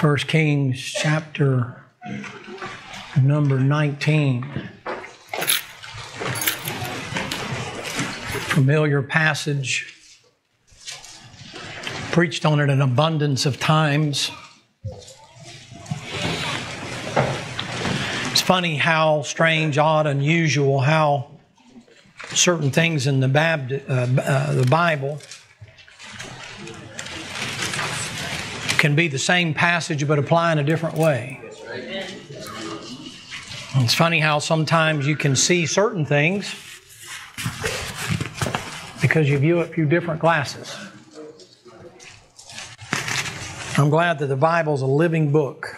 First Kings chapter number 19. Familiar passage. Preached on it an abundance of times. It's funny how strange, odd, unusual how certain things in the, Baptist, uh, uh, the Bible can be the same passage but apply in a different way. It's funny how sometimes you can see certain things because you view it through different glasses. I'm glad that the Bible's a living book.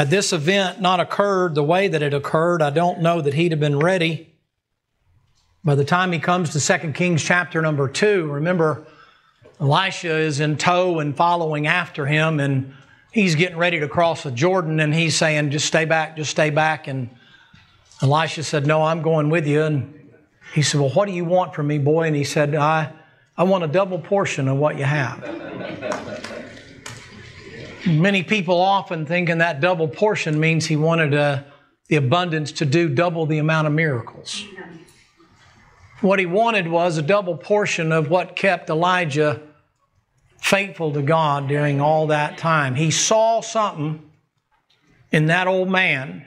Had this event not occurred the way that it occurred, I don't know that he'd have been ready. By the time he comes to 2 Kings chapter number 2, remember, Elisha is in tow and following after him, and he's getting ready to cross the Jordan, and he's saying, Just stay back, just stay back. And Elisha said, No, I'm going with you. And he said, Well, what do you want from me, boy? And he said, I, I want a double portion of what you have. Many people often thinking that double portion means he wanted uh, the abundance to do double the amount of miracles. What he wanted was a double portion of what kept Elijah faithful to God during all that time. He saw something in that old man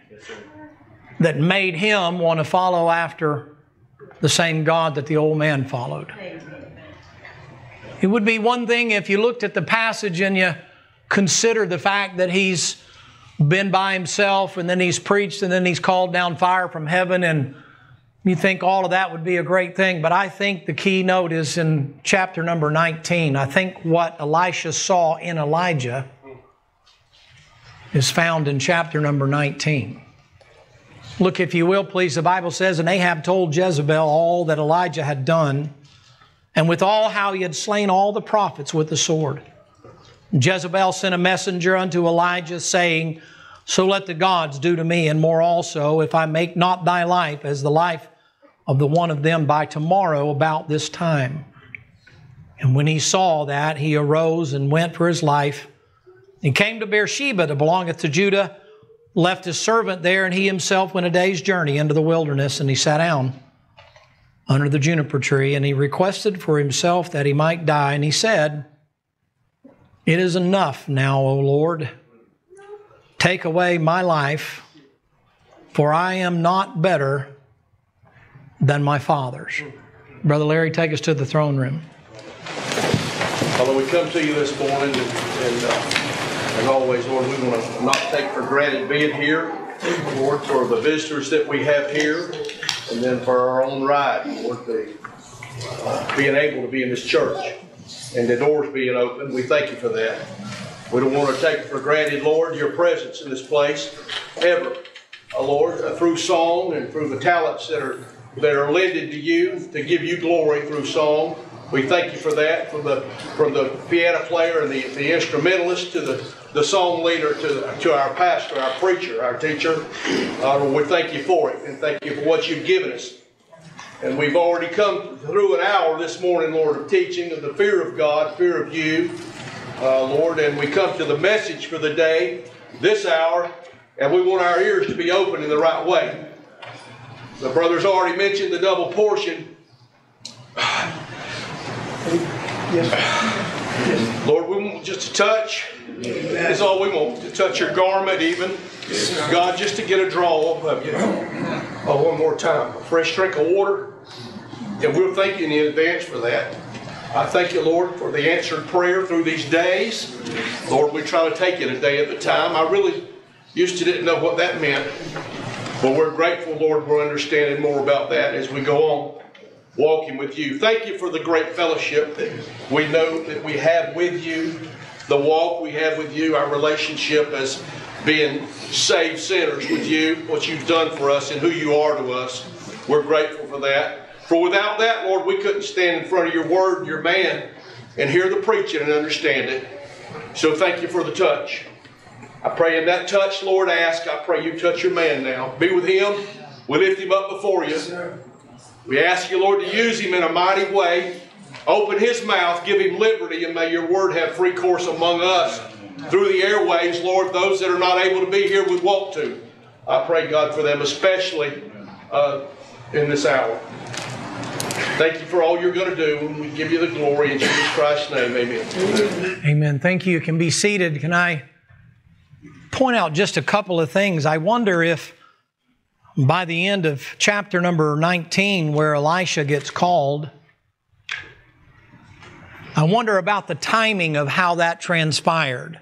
that made him want to follow after the same God that the old man followed. It would be one thing if you looked at the passage and you considered the fact that he's been by himself and then he's preached and then he's called down fire from heaven and you think all of that would be a great thing, but I think the keynote is in chapter number 19. I think what Elisha saw in Elijah is found in chapter number 19. Look, if you will, please. The Bible says, And Ahab told Jezebel all that Elijah had done, and with all how he had slain all the prophets with the sword. Jezebel sent a messenger unto Elijah, saying, So let the gods do to me, and more also, if I make not thy life as the life of the one of them by tomorrow about this time. And when he saw that, he arose and went for his life. He came to Beersheba that belongeth to Judah, left his servant there, and he himself went a day's journey into the wilderness, and he sat down under the juniper tree, and he requested for himself that he might die. And he said, It is enough now, O Lord. Take away my life, for I am not better than my father's. Brother Larry, take us to the throne room. Father, we come to you this morning, and, and uh, as always, Lord, we want to not take for granted being here, Lord, for the visitors that we have here, and then for our own ride, Lord, the, uh, being able to be in this church and the doors being open. We thank you for that. We don't want to take it for granted, Lord, your presence in this place ever. Uh, Lord, uh, through song and through the talents that are that are lended to you to give you glory through song. We thank you for that, from the from the piano player and the, the instrumentalist to the, the song leader to, to our pastor, our preacher, our teacher. Uh, we thank you for it and thank you for what you've given us. And we've already come through an hour this morning, Lord, of teaching of the fear of God, fear of you, uh, Lord. And we come to the message for the day, this hour, and we want our ears to be open in the right way. The brother's already mentioned the double portion. Yes. Lord, we want just a touch. That's all we want. To touch your garment, even. God, just to get a draw of you. Oh, one more time. A fresh drink of water. And we're thanking in advance for that. I thank you, Lord, for the answered prayer through these days. Lord, we try to take it a day at a time. I really used to didn't know what that meant. But we're grateful, Lord, we're understanding more about that as we go on walking with you. Thank you for the great fellowship that we know that we have with you, the walk we have with you, our relationship as being saved sinners with you, what you've done for us and who you are to us. We're grateful for that. For without that, Lord, we couldn't stand in front of your word and your man and hear the preaching and understand it. So thank you for the touch. I pray in that touch, Lord, ask, I pray you touch your man now. Be with him. We lift him up before you. We ask you, Lord, to use him in a mighty way. Open his mouth, give him liberty, and may your word have free course among us through the airwaves, Lord. Those that are not able to be here would want to. I pray, God, for them, especially uh, in this hour. Thank you for all you're going to do, and we give you the glory in Jesus Christ's name. Amen. Amen. Thank you. You can be seated. Can I point out just a couple of things? I wonder if by the end of chapter number 19, where Elisha gets called, I wonder about the timing of how that transpired.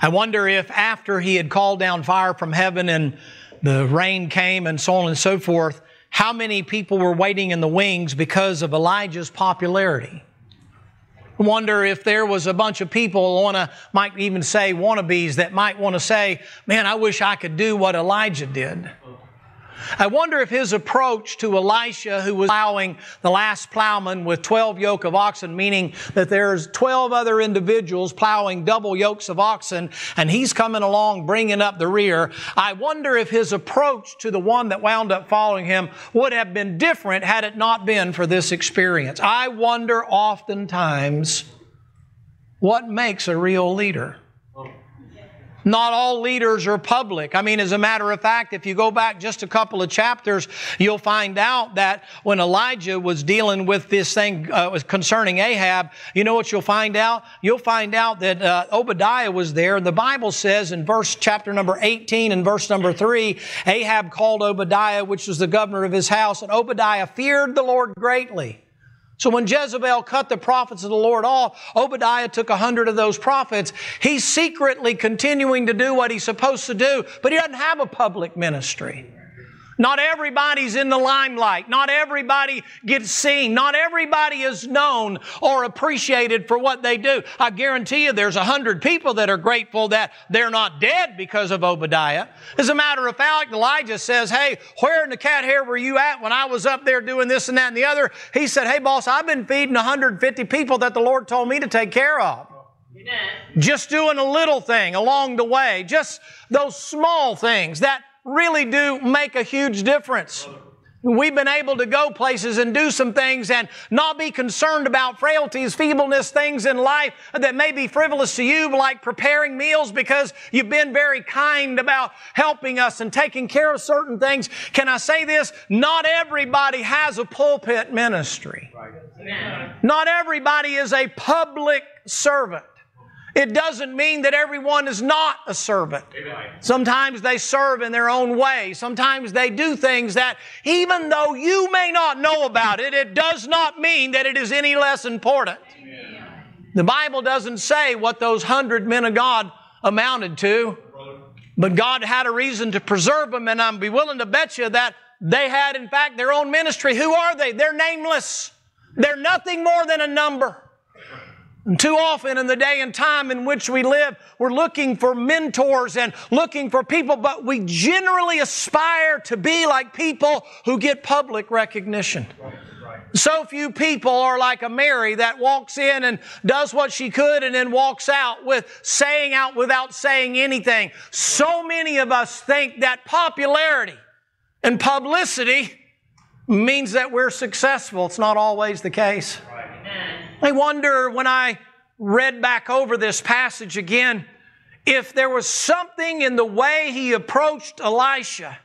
I wonder if after he had called down fire from heaven and the rain came and so on and so forth, how many people were waiting in the wings because of Elijah's popularity? Wonder if there was a bunch of people on a, might even say wannabes that might want to say, man, I wish I could do what Elijah did. I wonder if his approach to Elisha, who was plowing the last plowman with 12 yoke of oxen, meaning that there's 12 other individuals plowing double yokes of oxen, and he's coming along bringing up the rear. I wonder if his approach to the one that wound up following him would have been different had it not been for this experience. I wonder oftentimes what makes a real leader. Not all leaders are public. I mean, as a matter of fact, if you go back just a couple of chapters, you'll find out that when Elijah was dealing with this thing uh, concerning Ahab, you know what you'll find out? You'll find out that uh, Obadiah was there. And the Bible says in verse chapter number 18 and verse number 3, Ahab called Obadiah, which was the governor of his house, and Obadiah feared the Lord greatly. So when Jezebel cut the prophets of the Lord off, Obadiah took a hundred of those prophets. He's secretly continuing to do what he's supposed to do, but he doesn't have a public ministry. Not everybody's in the limelight. Not everybody gets seen. Not everybody is known or appreciated for what they do. I guarantee you there's a hundred people that are grateful that they're not dead because of Obadiah. As a matter of fact, Elijah says, Hey, where in the cat hair were you at when I was up there doing this and that and the other? He said, Hey, boss, I've been feeding 150 people that the Lord told me to take care of. Just doing a little thing along the way, just those small things that really do make a huge difference. We've been able to go places and do some things and not be concerned about frailties, feebleness, things in life that may be frivolous to you, like preparing meals because you've been very kind about helping us and taking care of certain things. Can I say this? Not everybody has a pulpit ministry. Not everybody is a public servant. It doesn't mean that everyone is not a servant. Sometimes they serve in their own way. Sometimes they do things that, even though you may not know about it, it does not mean that it is any less important. The Bible doesn't say what those hundred men of God amounted to, but God had a reason to preserve them, and I'm be willing to bet you that they had, in fact, their own ministry. Who are they? They're nameless. They're nothing more than a number. And too often in the day and time in which we live, we're looking for mentors and looking for people, but we generally aspire to be like people who get public recognition. So few people are like a Mary that walks in and does what she could and then walks out with saying out without saying anything. So many of us think that popularity and publicity means that we're successful. It's not always the case. I wonder when I read back over this passage again if there was something in the way he approached Elisha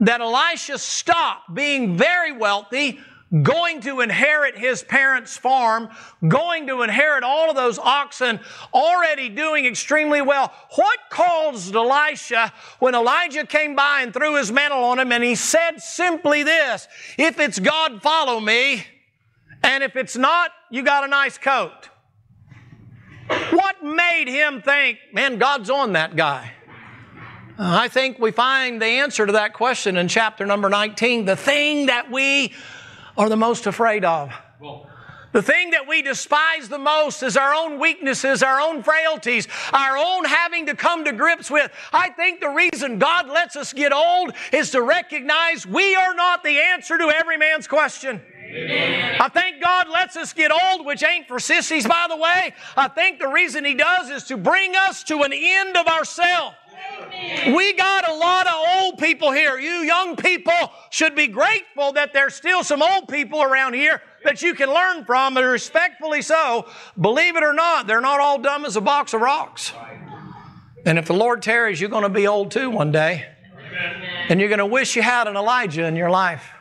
that Elisha stopped being very wealthy, going to inherit his parents' farm, going to inherit all of those oxen, already doing extremely well. What caused Elisha when Elijah came by and threw his mantle on him and he said simply this, if it's God, follow me. And if it's not, you got a nice coat. What made him think, man, God's on that guy? Uh, I think we find the answer to that question in chapter number 19. The thing that we are the most afraid of. The thing that we despise the most is our own weaknesses, our own frailties, our own having to come to grips with. I think the reason God lets us get old is to recognize we are not the answer to every man's question. Amen. I think God lets us get old, which ain't for sissies, by the way. I think the reason He does is to bring us to an end of ourselves. We got a lot of old people here, you young people should be grateful that there's still some old people around here that you can learn from, and respectfully so. Believe it or not, they're not all dumb as a box of rocks. And if the Lord tarries, you're going to be old too one day. And you're going to wish you had an Elijah in your life.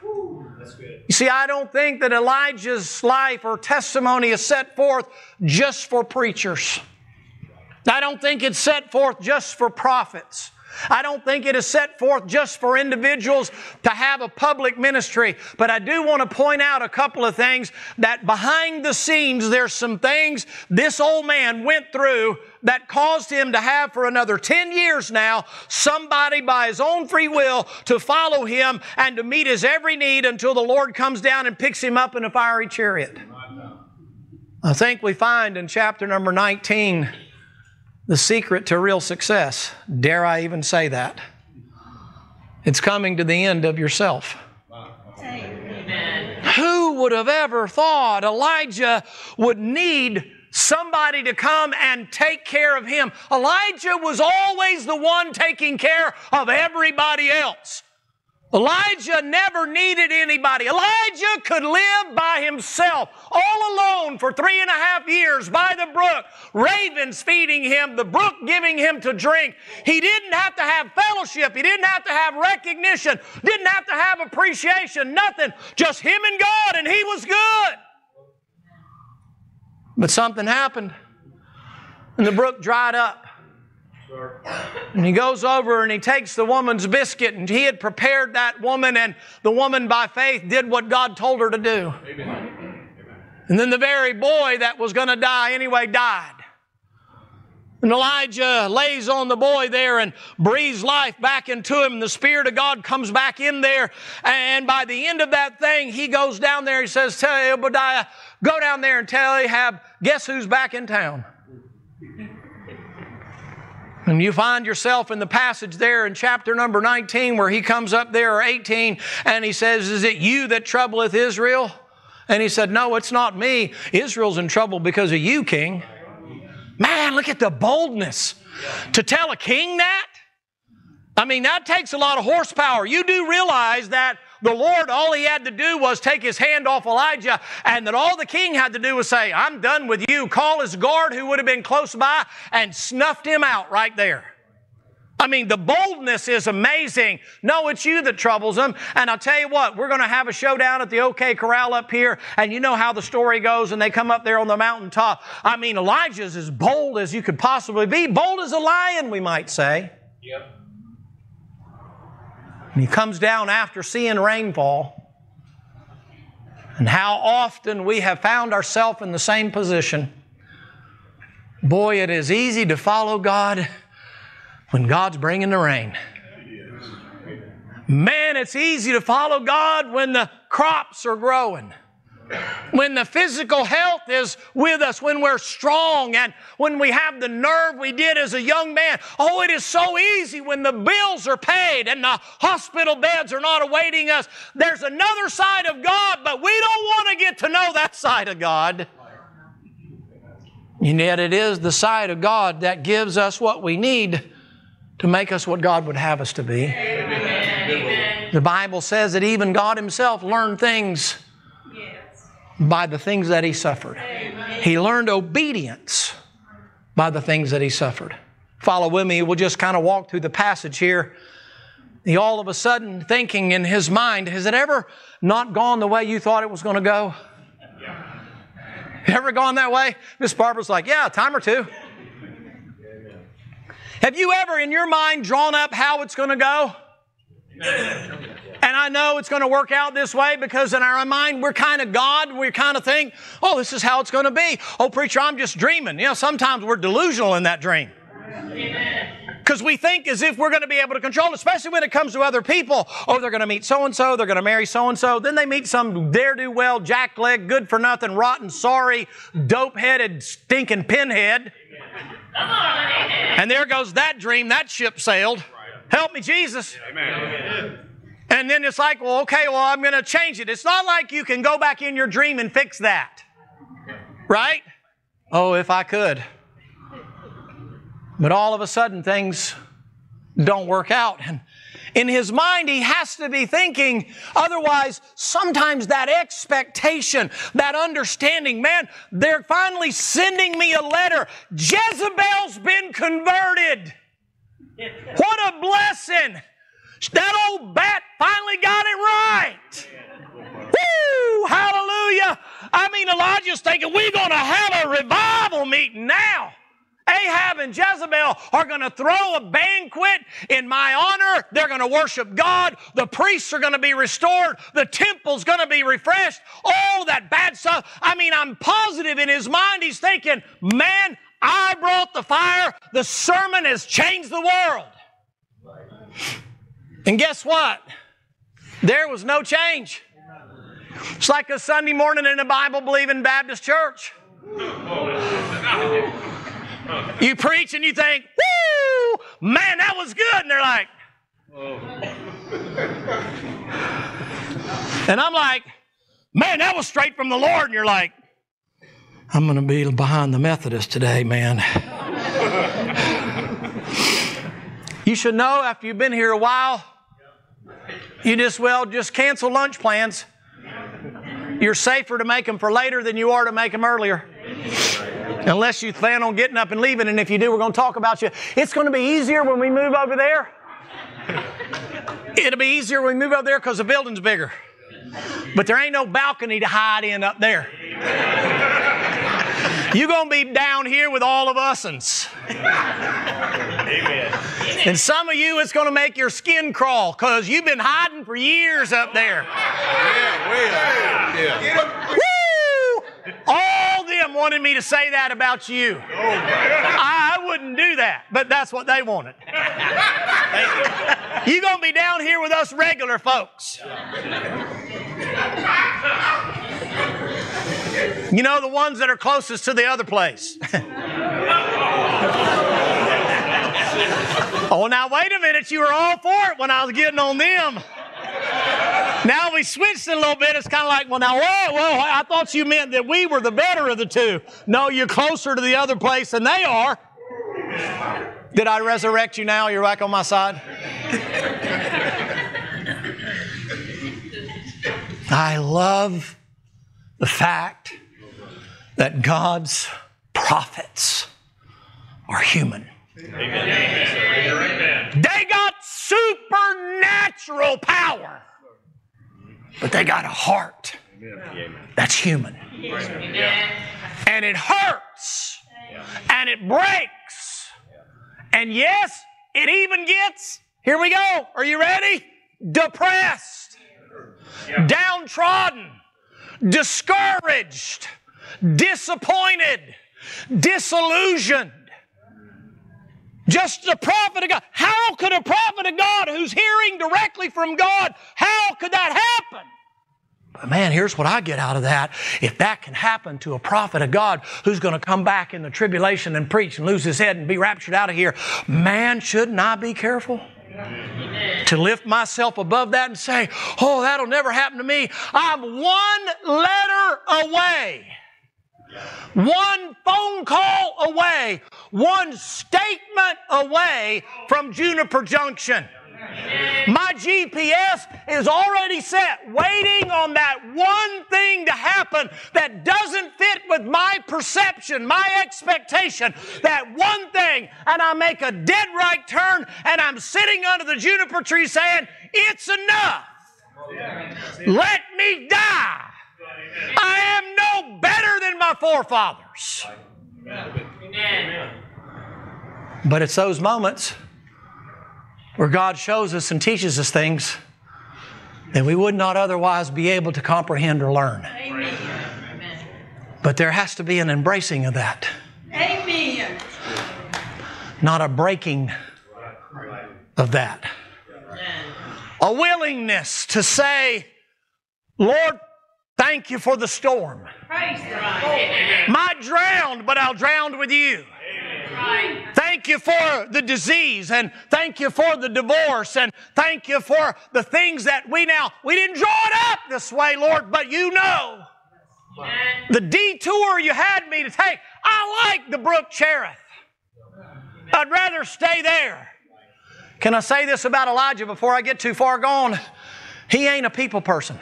You see, I don't think that Elijah's life or testimony is set forth just for preachers. I don't think it's set forth just for prophets. I don't think it is set forth just for individuals to have a public ministry, but I do want to point out a couple of things that behind the scenes, there's some things this old man went through that caused him to have for another 10 years now somebody by his own free will to follow him and to meet his every need until the Lord comes down and picks him up in a fiery chariot. I think we find in chapter number 19 the secret to real success. Dare I even say that? It's coming to the end of yourself. Amen. Who would have ever thought Elijah would need somebody to come and take care of him? Elijah was always the one taking care of everybody else. Elijah never needed anybody. Elijah could live by himself, all alone for three and a half years by the brook, ravens feeding him, the brook giving him to drink. He didn't have to have fellowship. He didn't have to have recognition, didn't have to have appreciation, nothing. Just him and God, and he was good. But something happened, and the brook dried up. And he goes over and he takes the woman's biscuit, and he had prepared that woman, and the woman by faith did what God told her to do. Amen. And then the very boy that was going to die anyway died. And Elijah lays on the boy there and breathes life back into him. The Spirit of God comes back in there. And by the end of that thing, he goes down there. He says, Tell Obadiah, go down there and tell Ahab, guess who's back in town? And you find yourself in the passage there in chapter number 19 where he comes up there, or 18, and he says, Is it you that troubleth Israel? And he said, No, it's not me. Israel's in trouble because of you, king. Man, look at the boldness to tell a king that. I mean, that takes a lot of horsepower. You do realize that the Lord, all he had to do was take his hand off Elijah, and that all the king had to do was say, I'm done with you. Call his guard who would have been close by and snuffed him out right there. I mean, the boldness is amazing. No, it's you that troubles them. And I'll tell you what, we're going to have a showdown at the OK Corral up here. And you know how the story goes, and they come up there on the mountaintop. I mean, Elijah's as bold as you could possibly be, bold as a lion, we might say. Yep. And he comes down after seeing rainfall. And how often we have found ourselves in the same position. Boy, it is easy to follow God when God's bringing the rain. Man, it's easy to follow God when the crops are growing when the physical health is with us, when we're strong, and when we have the nerve we did as a young man. Oh, it is so easy when the bills are paid and the hospital beds are not awaiting us. There's another side of God, but we don't want to get to know that side of God. And yet, it is the side of God that gives us what we need to make us what God would have us to be. Amen. The Bible says that even God Himself learned things by the things that he suffered. He learned obedience by the things that he suffered. Follow with me. We'll just kind of walk through the passage here. He all of a sudden thinking in his mind, has it ever not gone the way you thought it was going to go? Ever gone that way? Miss Barbara's like, yeah, a time or two. Have you ever in your mind drawn up how it's going to go? And I know it's going to work out this way because in our mind, we're kind of God. We kind of think, oh, this is how it's going to be. Oh, preacher, I'm just dreaming. You know, sometimes we're delusional in that dream. Because we think as if we're going to be able to control it, especially when it comes to other people. Oh, they're going to meet so and so, they're going to marry so and so. Then they meet some dare do well, jackleg, good for nothing, rotten, sorry, dope headed, stinking pinhead. And there goes that dream, that ship sailed. Help me, Jesus. Amen. And then it's like, well, okay, well, I'm going to change it. It's not like you can go back in your dream and fix that. Right? Oh, if I could. But all of a sudden, things don't work out. And In his mind, he has to be thinking, otherwise, sometimes that expectation, that understanding, man, they're finally sending me a letter. Jezebel's been converted. What a blessing. That old bat finally got it right. Woo! Hallelujah. I mean, Elijah's thinking, we're going to have a revival meeting now. Ahab and Jezebel are going to throw a banquet in my honor. They're going to worship God. The priests are going to be restored. The temple's going to be refreshed. All that bad stuff. I mean, I'm positive in his mind he's thinking, man, I brought the fire. The sermon has changed the world. And guess what? There was no change. It's like a Sunday morning in a Bible believing Baptist church. You preach and you think, woo, man, that was good. And they're like, and I'm like, man, that was straight from the Lord. And you're like, I'm going to be behind the Methodist today, man. you should know after you've been here a while, you just, well, just cancel lunch plans. You're safer to make them for later than you are to make them earlier. Unless you plan on getting up and leaving, and if you do, we're going to talk about you. It's going to be easier when we move over there. It'll be easier when we move over there because the building's bigger. But there ain't no balcony to hide in up there. You're going to be down here with all of us. Amen. And some of you, it's going to make your skin crawl because you've been hiding for years up there. Yeah, yeah. Woo! All them wanted me to say that about you. I, I wouldn't do that, but that's what they wanted. You're going to be down here with us regular folks. You know, the ones that are closest to the other place. oh, now wait a minute. You were all for it when I was getting on them. Now we switched it a little bit. It's kind of like, well, now, whoa, whoa, I thought you meant that we were the better of the two. No, you're closer to the other place than they are. Did I resurrect you now? You're back on my side? I love the fact that God's prophets are human. Amen. They got supernatural power, but they got a heart that's human. And it hurts, and it breaks, and yes, it even gets, here we go, are you ready? Depressed, downtrodden, discouraged disappointed, disillusioned. Just a prophet of God. How could a prophet of God who's hearing directly from God, how could that happen? But man, here's what I get out of that. If that can happen to a prophet of God who's going to come back in the tribulation and preach and lose his head and be raptured out of here, man, shouldn't I be careful? To lift myself above that and say, oh, that'll never happen to me. I'm one letter away one phone call away, one statement away from Juniper Junction. My GPS is already set, waiting on that one thing to happen that doesn't fit with my perception, my expectation. That one thing, and I make a dead right turn, and I'm sitting under the juniper tree saying, It's enough. Let me die. I am no better than my forefathers. But it's those moments where God shows us and teaches us things that we would not otherwise be able to comprehend or learn. But there has to be an embracing of that. Amen. Not a breaking of that. A willingness to say, Lord, Thank you for the storm. Might drown, but I'll drown with you. Thank you for the disease and thank you for the divorce and thank you for the things that we now, we didn't draw it up this way, Lord, but you know. The detour you had me to take, I like the brook Cherith. I'd rather stay there. Can I say this about Elijah before I get too far gone? He ain't a people person.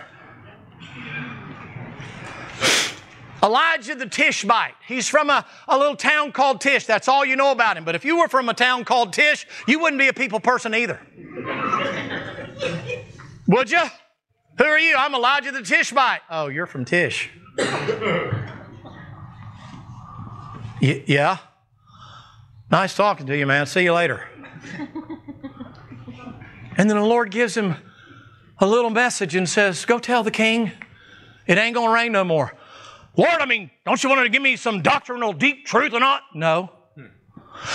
Elijah the Tishbite. He's from a, a little town called Tish. That's all you know about him. But if you were from a town called Tish, you wouldn't be a people person either. Would you? Who are you? I'm Elijah the Tishbite. Oh, you're from Tish. Y- yeah? Nice talking to you, man. See you later. and then the Lord gives him a little message and says, Go tell the king it ain't going to rain no more. Lord, I mean, don't you want to give me some doctrinal deep truth or not? No.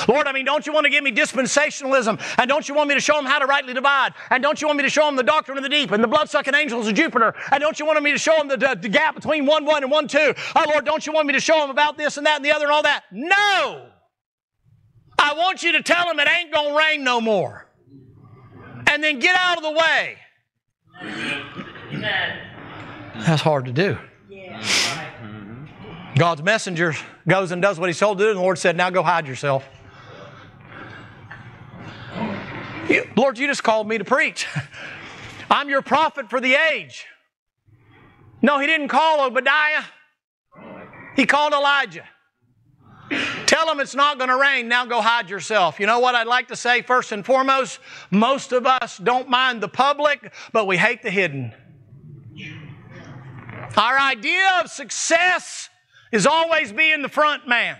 Lord, I mean, don't you want to give me dispensationalism? And don't you want me to show them how to rightly divide? And don't you want me to show them the doctrine of the deep and the blood sucking angels of Jupiter? And don't you want me to show them the, the, the gap between 1 1 and 1 2? Oh, Lord, don't you want me to show them about this and that and the other and all that? No! I want you to tell them it ain't going to rain no more. And then get out of the way. That's hard to do. God's messenger goes and does what he's told to do, and the Lord said, Now go hide yourself. You- Lord, you just called me to preach. I'm your prophet for the age. No, he didn't call Obadiah, he called Elijah. Tell him it's not going to rain. Now go hide yourself. You know what I'd like to say first and foremost? Most of us don't mind the public, but we hate the hidden. Our idea of success is always being the front man.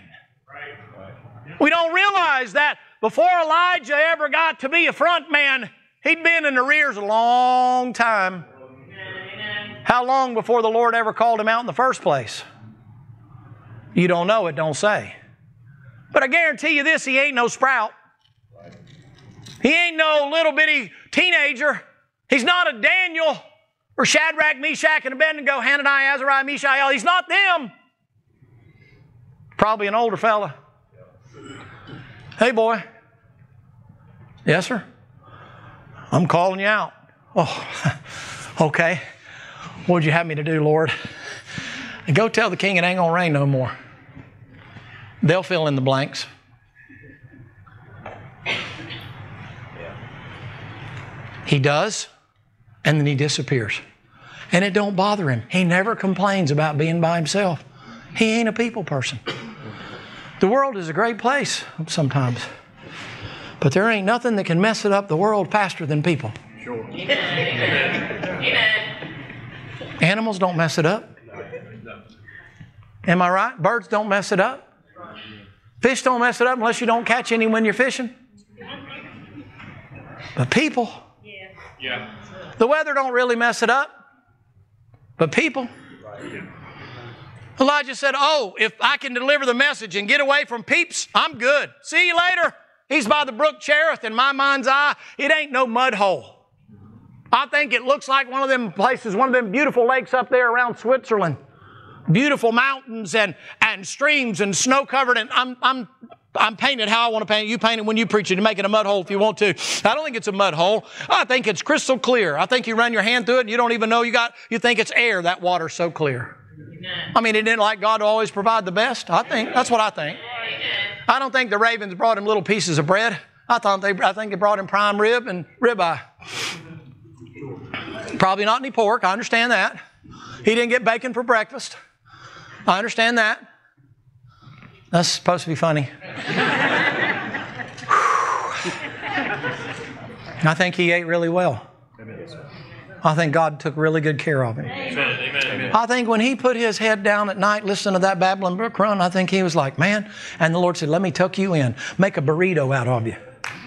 We don't realize that before Elijah ever got to be a front man, he'd been in the rears a long time. How long before the Lord ever called him out in the first place? You don't know, it don't say. But I guarantee you this, he ain't no sprout. He ain't no little bitty teenager. He's not a Daniel or Shadrach, Meshach, and Abednego, Hananiah, Azariah, Mishael. He's not them. Probably an older fella. Hey, boy. Yes, sir? I'm calling you out. Oh, okay. What'd you have me to do, Lord? Go tell the king it ain't going to rain no more. They'll fill in the blanks. He does, and then he disappears. And it don't bother him. He never complains about being by himself. He ain't a people person. The world is a great place sometimes. But there ain't nothing that can mess it up the world faster than people. Sure. Amen. Amen. Animals don't mess it up. Am I right? Birds don't mess it up. Fish don't mess it up unless you don't catch any when you're fishing. But people, Yeah. the weather don't really mess it up. But people. Elijah said, Oh, if I can deliver the message and get away from peeps, I'm good. See you later. He's by the brook Cherith. In my mind's eye, it ain't no mud hole. I think it looks like one of them places, one of them beautiful lakes up there around Switzerland. Beautiful mountains and, and streams and snow covered. And I'm, I'm, I'm painting how I want to paint. You paint it when you preach it and make it a mud hole if you want to. I don't think it's a mud hole. I think it's crystal clear. I think you run your hand through it and you don't even know you got, you think it's air. That water's so clear. I mean, it didn't like God to always provide the best. I think that's what I think. I don't think the ravens brought him little pieces of bread. I thought they, I think they brought him prime rib and ribeye. Probably not any pork. I understand that. He didn't get bacon for breakfast. I understand that. That's supposed to be funny. I think he ate really well. I think God took really good care of him. I think when he put his head down at night listening to that Babylon Brook run, I think he was like, man, and the Lord said, let me tuck you in, make a burrito out of you.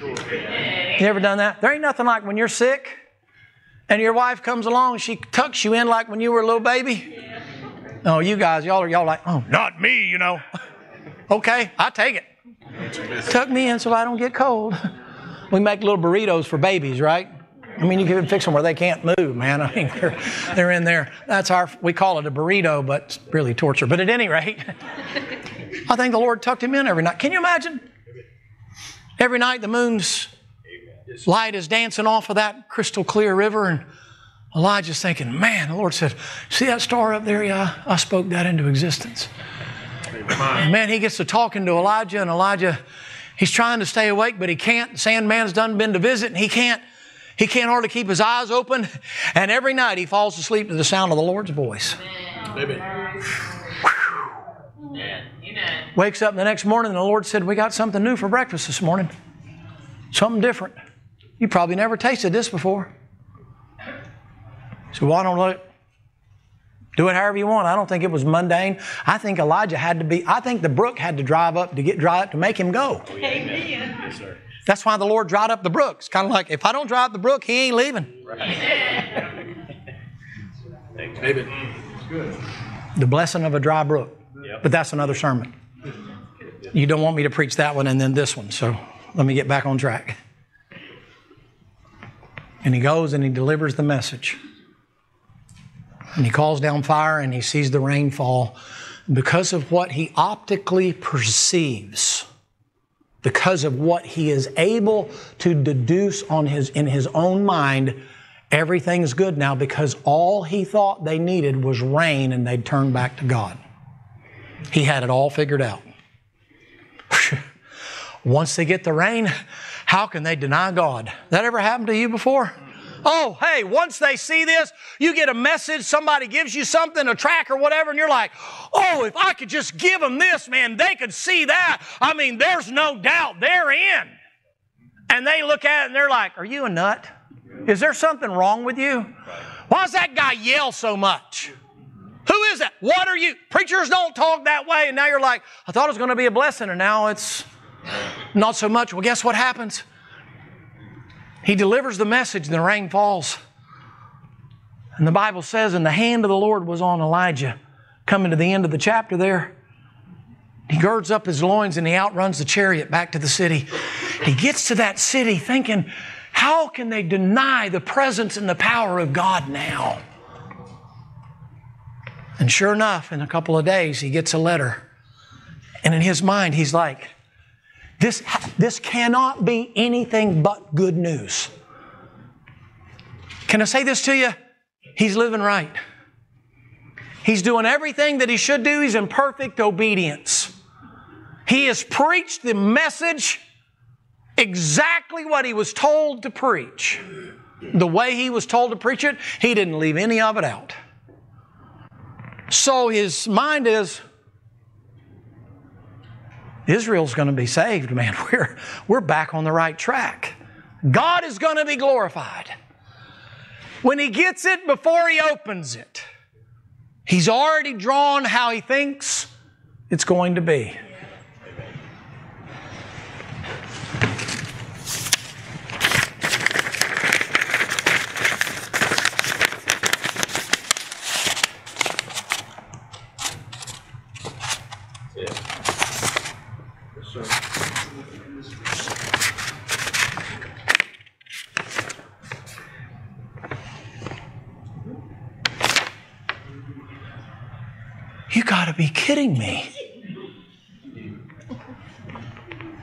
You ever done that? There ain't nothing like when you're sick and your wife comes along, she tucks you in like when you were a little baby. Oh, you guys, y'all are y'all like, oh, not me, you know. okay, I take it. Tuck me in so I don't get cold. We make little burritos for babies, right? I mean, you can fix them where they can't move, man. I mean, they're, they're in there. That's our, we call it a burrito, but it's really torture. But at any rate, I think the Lord tucked him in every night. Can you imagine? Every night the moon's light is dancing off of that crystal clear river, and Elijah's thinking, man, the Lord said, see that star up there? Yeah, I spoke that into existence. Man, he gets to talking to Elijah, and Elijah, He's trying to stay awake, but he can't. Sandman's done been to visit, and he can't. He can't hardly keep his eyes open. And every night he falls asleep to the sound of the Lord's voice. Amen. Wakes up the next morning, and the Lord said, "We got something new for breakfast this morning. Something different. You probably never tasted this before." So why don't let do it however you want. I don't think it was mundane. I think Elijah had to be. I think the brook had to drive up to get dry up to make him go. Yes, sir. That's why the Lord dried up the brook. It's kind of like if I don't dry up the brook, He ain't leaving. Amen. The blessing of a dry brook. Yep. But that's another sermon. You don't want me to preach that one and then this one, so let me get back on track. And he goes and he delivers the message. And he calls down fire and he sees the rain fall. Because of what he optically perceives, because of what he is able to deduce on his in his own mind, everything's good now because all he thought they needed was rain and they'd turn back to God. He had it all figured out. Once they get the rain, how can they deny God? That ever happened to you before? Oh, hey, once they see this, you get a message, somebody gives you something, a track or whatever, and you're like, oh, if I could just give them this, man, they could see that. I mean, there's no doubt they're in. And they look at it and they're like, are you a nut? Is there something wrong with you? Why does that guy yell so much? Who is that? What are you? Preachers don't talk that way. And now you're like, I thought it was going to be a blessing, and now it's not so much. Well, guess what happens? He delivers the message, and the rain falls. And the Bible says, and the hand of the Lord was on Elijah. Coming to the end of the chapter there, he girds up his loins and he outruns the chariot back to the city. He gets to that city thinking, how can they deny the presence and the power of God now? And sure enough, in a couple of days, he gets a letter. And in his mind, he's like, this, this cannot be anything but good news. Can I say this to you? He's living right. He's doing everything that he should do. He's in perfect obedience. He has preached the message exactly what he was told to preach. The way he was told to preach it, he didn't leave any of it out. So his mind is Israel's going to be saved, man. We're, we're back on the right track. God is going to be glorified. When he gets it before he opens it, he's already drawn how he thinks it's going to be. You got to be kidding me.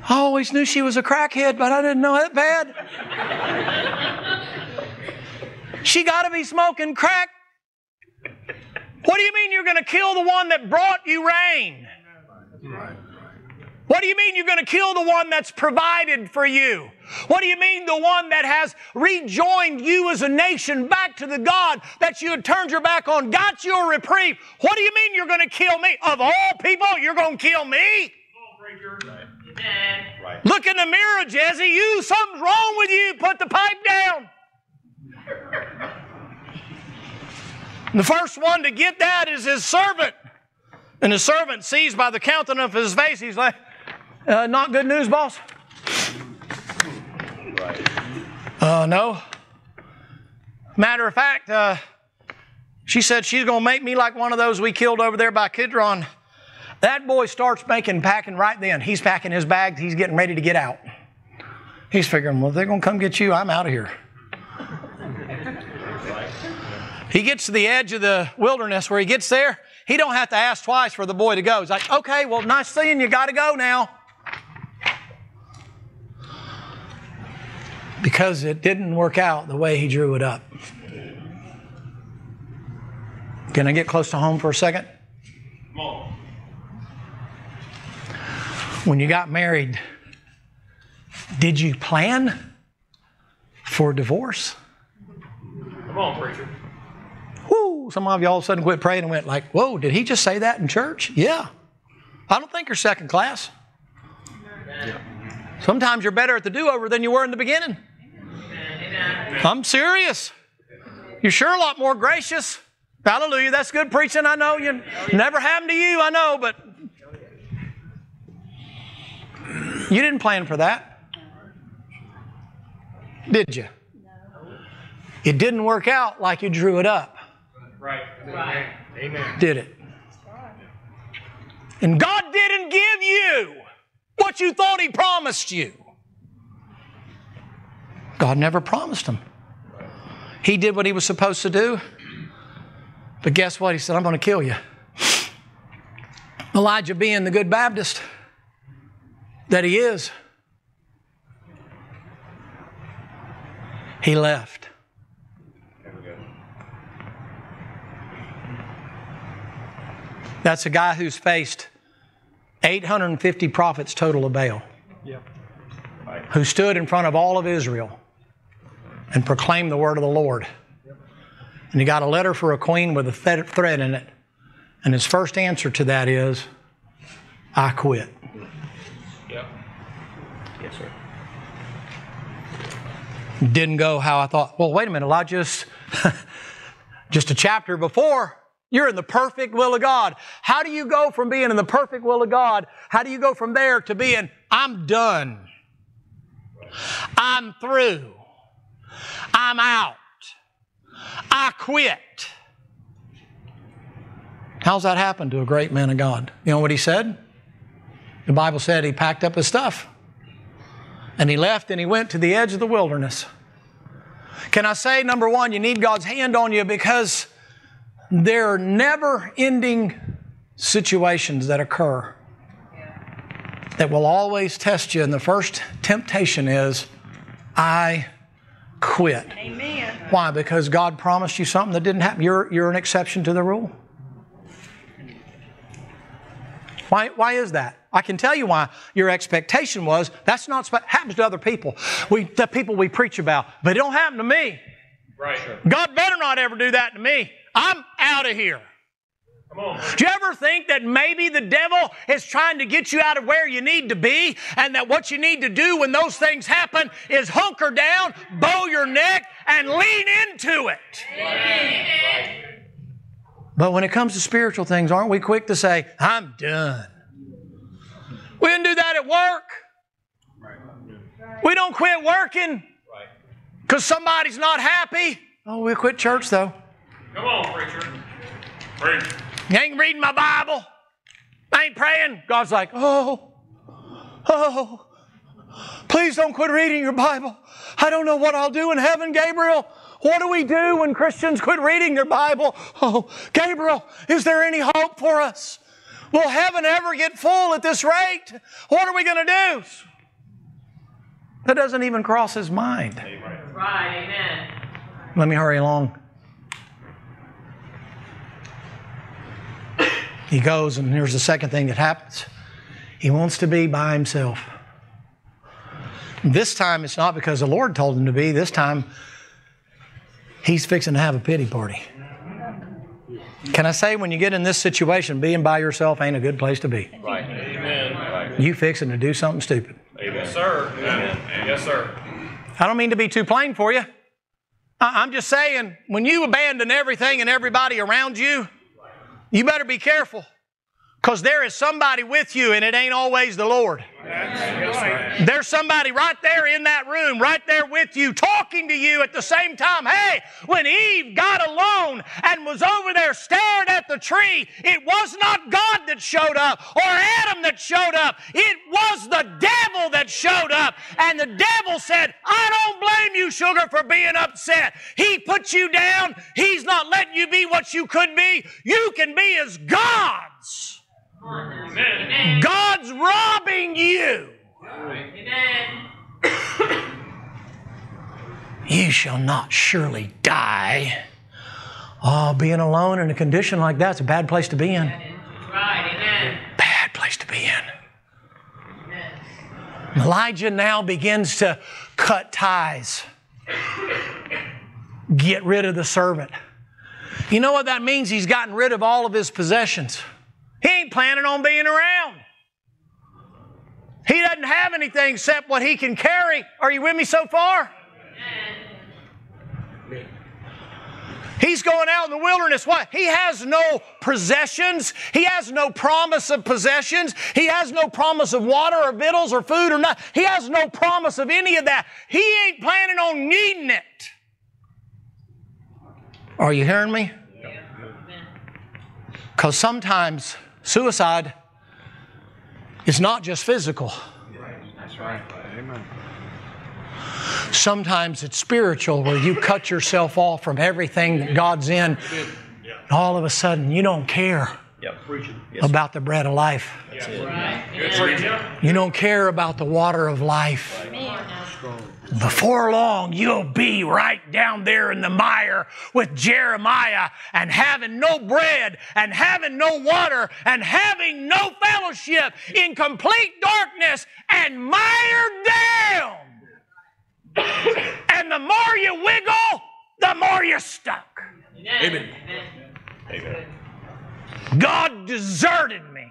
I always knew she was a crackhead, but I didn't know that bad. she got to be smoking crack. What do you mean you're going to kill the one that brought you rain? What do you mean you're going to kill the one that's provided for you? What do you mean the one that has rejoined you as a nation back to the God that you had turned your back on, got you a reprieve? What do you mean you're going to kill me? Of all people, you're going to kill me? Look in the mirror, Jesse. You, something's wrong with you. Put the pipe down. the first one to get that is his servant. And the servant sees by the countenance of his face, he's like, uh, not good news, boss? Uh, no. Matter of fact, uh, she said she's going to make me like one of those we killed over there by Kidron. That boy starts making packing right then. He's packing his bags. He's getting ready to get out. He's figuring, well, they're going to come get you, I'm out of here. he gets to the edge of the wilderness where he gets there. He don't have to ask twice for the boy to go. He's like, okay, well, nice seeing you. Got to go now. Because it didn't work out the way he drew it up. Can I get close to home for a second? Come on. When you got married, Did you plan for divorce? Come on, preacher. Whoo, some of you all of a sudden quit praying and went like, whoa, did he just say that in church? Yeah. I don't think you're second class. Sometimes you're better at the do-over than you were in the beginning. I'm serious. You're sure a lot more gracious. Hallelujah. That's good preaching. I know you never happened to you. I know, but you didn't plan for that. Did you? It didn't work out like you drew it up, Right. Amen. did it? And God didn't give you what you thought He promised you. God never promised him. He did what he was supposed to do. But guess what? He said, I'm going to kill you. Elijah, being the good Baptist that he is, he left. That's a guy who's faced 850 prophets total of Baal, who stood in front of all of Israel and proclaimed the word of the Lord. And he got a letter for a queen with a th- thread in it. And his first answer to that is, I quit. Yep. Yes, sir. Didn't go how I thought. Well, wait a minute, Elijah, just, just a chapter before, you're in the perfect will of God. How do you go from being in the perfect will of God? How do you go from there to being, I'm done? I'm through. I'm out. I quit. How's that happen to a great man of God? You know what he said? The Bible said he packed up his stuff and he left and he went to the edge of the wilderness. Can I say, number one, you need God's hand on you because there are never ending situations that occur that will always test you. And the first temptation is, I quit. Amen. Why? Because God promised you something that didn't happen. You're, you're an exception to the rule. Why, why is that? I can tell you why your expectation was that's not sp- happens to other people. We, the people we preach about, but it don't happen to me. Right. God better not ever do that to me. I'm out of here. Come on. Do you ever think that maybe the devil is trying to get you out of where you need to be and that what you need to do when those things happen is hunker down, bow your neck, and lean into it? But when it comes to spiritual things, aren't we quick to say, I'm done? We didn't do that at work. We don't quit working because somebody's not happy. Oh, we'll quit church though. Come on, preacher. Preach. You ain't reading my Bible. I ain't praying. God's like, oh, oh, please don't quit reading your Bible. I don't know what I'll do in heaven, Gabriel. What do we do when Christians quit reading their Bible? Oh, Gabriel, is there any hope for us? Will heaven ever get full at this rate? What are we going to do? That doesn't even cross his mind. Right, amen. Let me hurry along. He goes, and here's the second thing that happens. He wants to be by himself. This time, it's not because the Lord told him to be. This time, he's fixing to have a pity party. Can I say, when you get in this situation, being by yourself ain't a good place to be. Right. Amen. Right. You fixing to do something stupid. Yes, sir. Amen. Yes, sir. I don't mean to be too plain for you. I'm just saying, when you abandon everything and everybody around you, you better be careful. Because there is somebody with you, and it ain't always the Lord. There's somebody right there in that room, right there with you, talking to you at the same time. Hey, when Eve got alone and was over there staring at the tree, it was not God that showed up or Adam that showed up. It was the devil that showed up. And the devil said, I don't blame you, sugar, for being upset. He put you down. He's not letting you be what you could be. You can be as gods. Amen. God's robbing you. Amen. You shall not surely die. Oh, being alone in a condition like that's a bad place to be in. Right, amen. Bad place to be in. Amen. Elijah now begins to cut ties, get rid of the servant. You know what that means? He's gotten rid of all of his possessions. He ain't planning on being around. He doesn't have anything except what he can carry. Are you with me so far? He's going out in the wilderness. What? He has no possessions. He has no promise of possessions. He has no promise of water or victuals or food or nothing. He has no promise of any of that. He ain't planning on needing it. Are you hearing me? Because sometimes suicide is not just physical. Sometimes it's spiritual where you cut yourself off from everything that God's in. And all of a sudden, you don't care about the bread of life. You don't care about the water of life. Before long, you'll be right down there in the mire with Jeremiah and having no bread and having no water and having no fellowship in complete darkness and mired down. And the more you wiggle, the more you're stuck. Amen. God deserted me.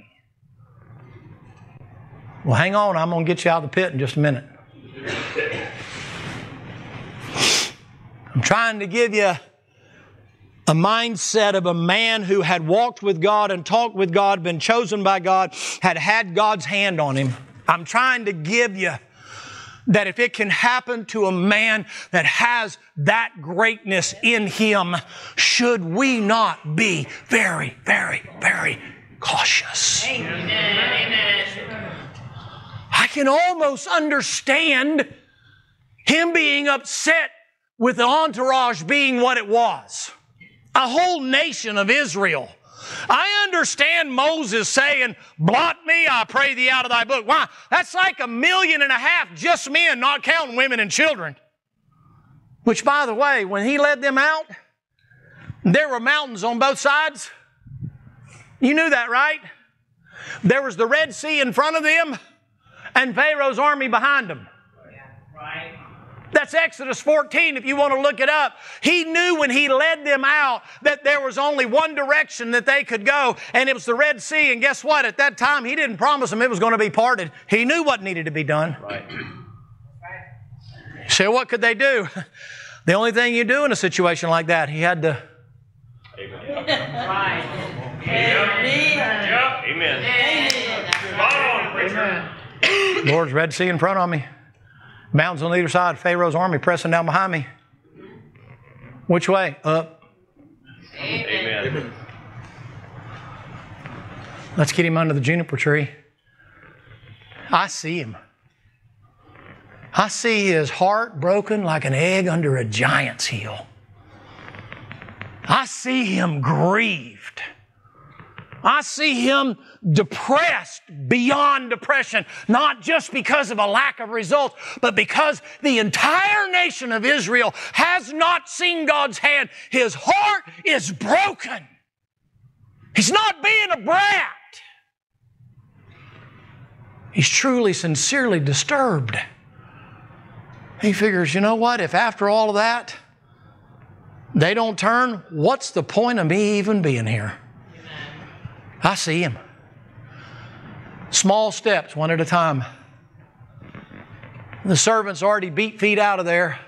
Well, hang on, I'm going to get you out of the pit in just a minute. I'm trying to give you a mindset of a man who had walked with God and talked with God, been chosen by God, had had God's hand on him. I'm trying to give you that if it can happen to a man that has that greatness in him, should we not be very, very, very cautious? Amen. I can almost understand him being upset with the entourage being what it was. A whole nation of Israel. I understand Moses saying, Blot me, I pray thee out of thy book. Why? That's like a million and a half just men, not counting women and children. Which, by the way, when he led them out, there were mountains on both sides. You knew that, right? There was the Red Sea in front of them and Pharaoh's army behind them. That's Exodus 14 if you want to look it up. He knew when he led them out that there was only one direction that they could go, and it was the Red Sea. And guess what? At that time, he didn't promise them it was going to be parted. He knew what needed to be done. Right. So, what could they do? The only thing you do in a situation like that, he had to. Yep. Amen. Spot on, preacher. Lord's Red Sea in front of me, mountains on either side, Pharaoh's army pressing down behind me. Which way? Up. Amen. Let's get him under the juniper tree. I see him. I see his heart broken like an egg under a giant's heel. I see him grieved. I see him depressed beyond depression, not just because of a lack of results, but because the entire nation of Israel has not seen God's hand. His heart is broken. He's not being a brat. He's truly, sincerely disturbed. He figures, you know what? If after all of that, they don't turn, what's the point of me even being here? I see him. Small steps, one at a time. The servant's already beat feet out of there.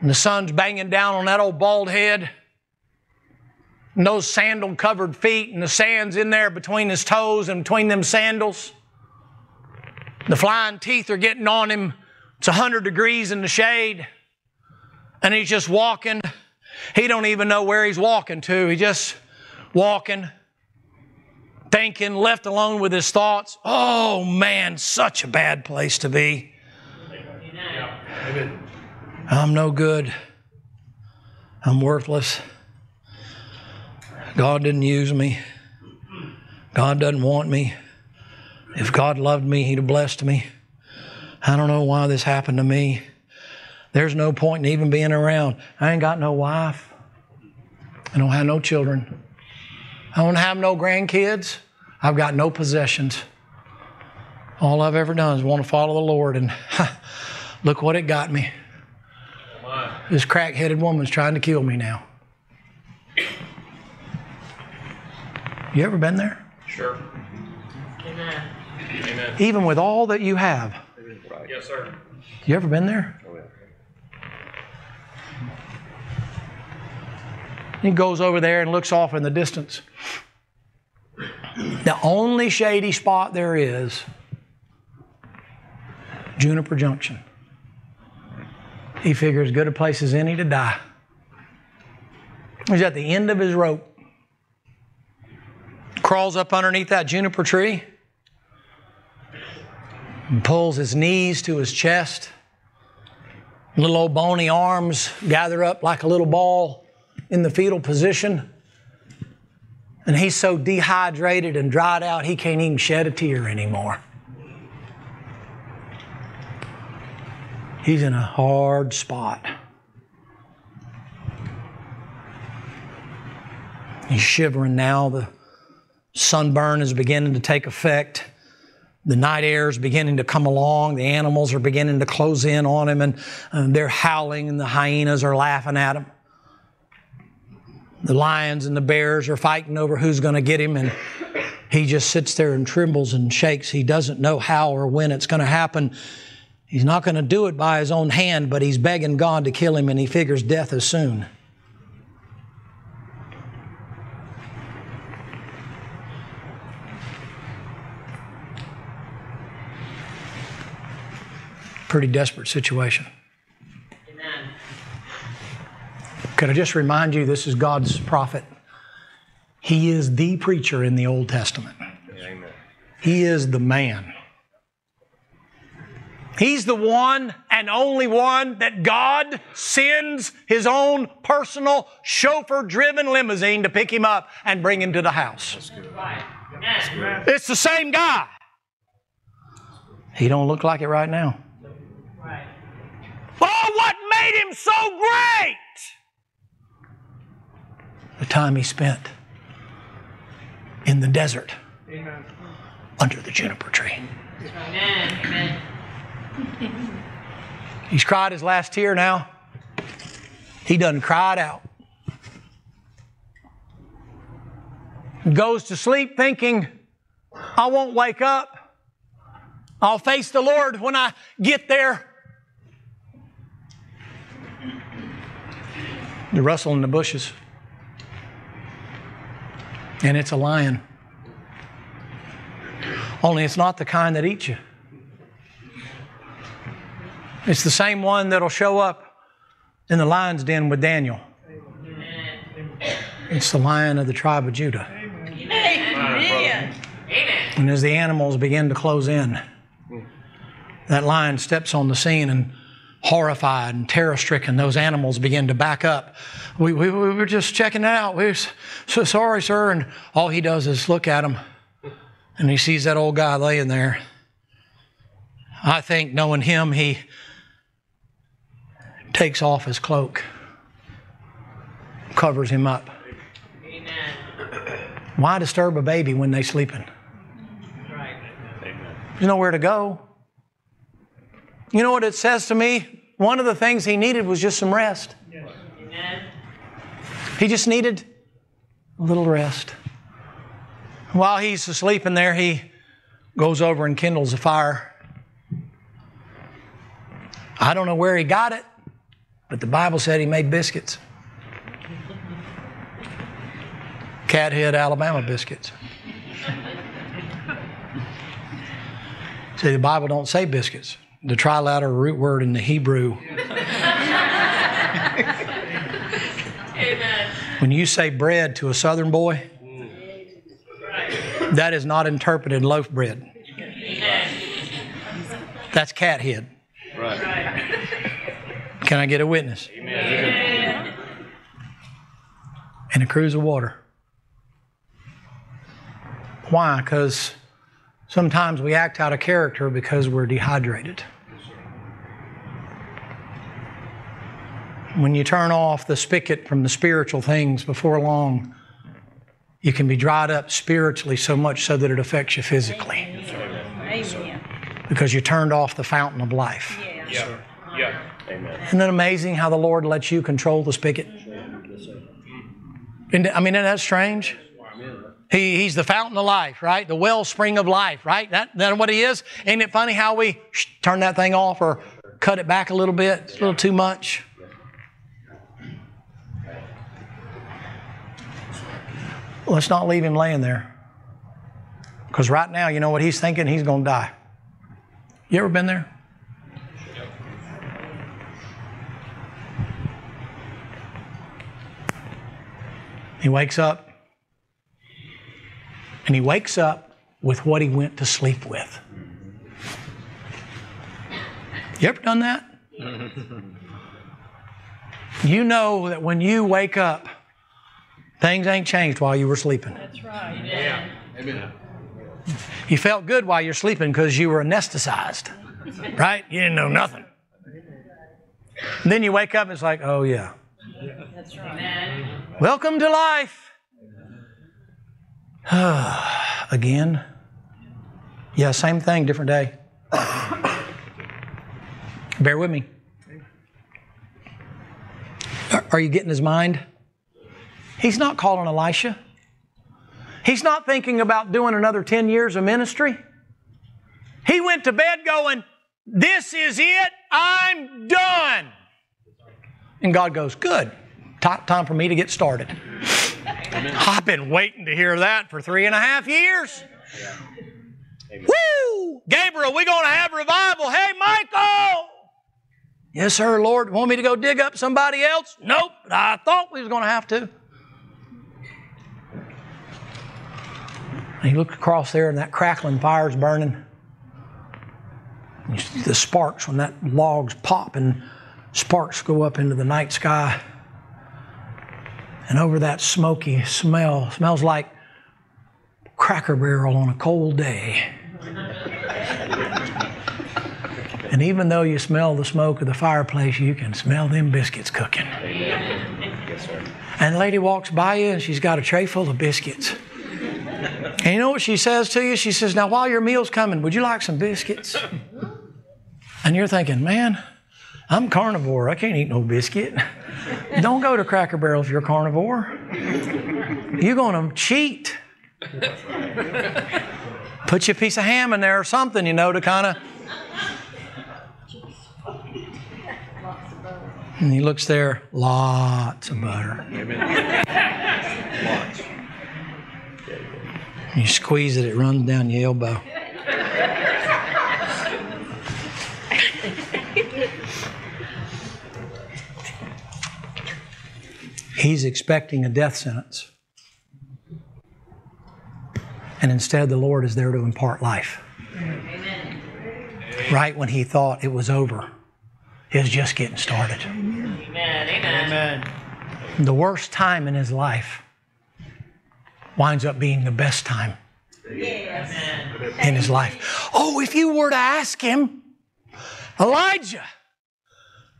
And the sun's banging down on that old bald head. And those sandal covered feet, and the sand's in there between his toes and between them sandals. The flying teeth are getting on him. It's 100 degrees in the shade. And he's just walking. He don't even know where he's walking to. He just walking, thinking, left alone with his thoughts. Oh man, such a bad place to be. I'm no good. I'm worthless. God didn't use me. God doesn't want me. If God loved me, He'd have blessed me. I don't know why this happened to me. There's no point in even being around. I ain't got no wife. I don't have no children. I don't have no grandkids. I've got no possessions. All I've ever done is want to follow the Lord, and look what it got me. This crack-headed woman's trying to kill me now. You ever been there? Sure. Amen. Amen. Even with all that you have, Yes, sir. you ever been there? Oh, yeah. He goes over there and looks off in the distance. The only shady spot there is Juniper Junction. He figures good a place as any to die. He's at the end of his rope. Crawls up underneath that juniper tree and pulls his knees to his chest. Little old bony arms gather up like a little ball in the fetal position. And he's so dehydrated and dried out, he can't even shed a tear anymore. He's in a hard spot. He's shivering now. The sunburn is beginning to take effect. The night air is beginning to come along. The animals are beginning to close in on him, and, and they're howling, and the hyenas are laughing at him. The lions and the bears are fighting over who's going to get him, and he just sits there and trembles and shakes. He doesn't know how or when it's going to happen. He's not going to do it by his own hand, but he's begging God to kill him, and he figures death is soon. Pretty desperate situation. Amen. Could I just remind you, this is God's prophet. He is the preacher in the Old Testament. Amen. He is the man. He's the one and only one that God sends his own personal chauffeur driven limousine to pick him up and bring him to the house. It's the same guy. He don't look like it right now. Oh, what made him so great? The time he spent in the desert under the juniper tree. Amen. Amen. He's cried his last tear now. He done cried out. Goes to sleep thinking, I won't wake up. I'll face the Lord when I get there. The rustle in the bushes. And it's a lion. Only it's not the kind that eats you. It's the same one that'll show up in the lion's den with Daniel. It's the lion of the tribe of Judah. Amen. And as the animals begin to close in, that lion steps on the scene and horrified and terror stricken, those animals begin to back up. We, we, we were just checking it out. We are so sorry, sir. And all he does is look at him and he sees that old guy laying there. I think, knowing him, he takes off his cloak, covers him up. Amen. Why disturb a baby when they're sleeping? Right. There's nowhere to go. You know what it says to me? One of the things he needed was just some rest. He just needed a little rest. While he's asleep in there, he goes over and kindles a fire. I don't know where he got it, but the Bible said he made biscuits. Cathead, Alabama biscuits. See, the Bible don't say biscuits. The trilateral root word in the Hebrew Amen. When you say bread to a southern boy, that is not interpreted loaf bread. That's cat head. Right. Can I get a witness? Amen. And a cruse of water. Why? Because sometimes we act out of character because we're dehydrated. When you turn off the spigot from the spiritual things before long, you can be dried up spiritually so much so that it affects you physically. Amen. because you turned off the fountain of life. Yeah. Yeah. Amen. Isn't it amazing how the Lord lets you control the spigot? Isn't it- I mean, isn't that strange? He, he's the fountain of life, right? The wellspring of life, right? That, that what he is? Ain't it funny how we sh- turn that thing off or cut it back a little bit? It's a little too much. Let's not leave him laying there. Because right now, you know what he's thinking? He's going to die. You ever been there? He wakes up, and he wakes up with what he went to sleep with. You ever done that? you know that when you wake up, things ain't changed while you were sleeping. That's right. Amen. You felt good while you're sleeping because you were anesthetized, right? You didn't know nothing. And then you wake up and it's like, oh yeah, That's right. welcome to life. Again. Yeah, same thing, different day. Bear with me. Are- Are you getting his mind? He's not calling Elisha. He's not thinking about doing another 10 years of ministry. He went to bed going, This is it, I'm done. And God goes, Good, Ti- time for me to get started. I've been waiting to hear that for three and a half years. Woo! Gabriel, we're going to have revival. Hey, Michael! Yes, sir, Lord. Want me to go dig up somebody else? Nope, I thought we was going to have to. And he looked across there, and that crackling fire's burning. You see the sparks when that logs pop, and sparks go up into the night sky. And over that smoky smell, smells like Cracker Barrel on a cold day. and even though you smell the smoke of the fireplace, you can smell them biscuits cooking. And the lady walks by you, and she's got a tray full of biscuits. And you know what she says to you? She says, Now, while your meal's coming, would you like some biscuits? And you're thinking, Man, I'm carnivore. I can't eat no biscuit. Don't go to Cracker Barrel if you're carnivore. You're going to cheat. Put you a piece of ham in there or something, you know, to kind of. And he looks there, lots of butter. You squeeze it, it runs down your elbow. He's expecting a death sentence. And instead, the Lord is there to impart life. Right when he thought it was over, it was just getting started. Amen. Amen. The worst time in his life winds up being the best time in his life. Oh, if you were to ask him, Elijah,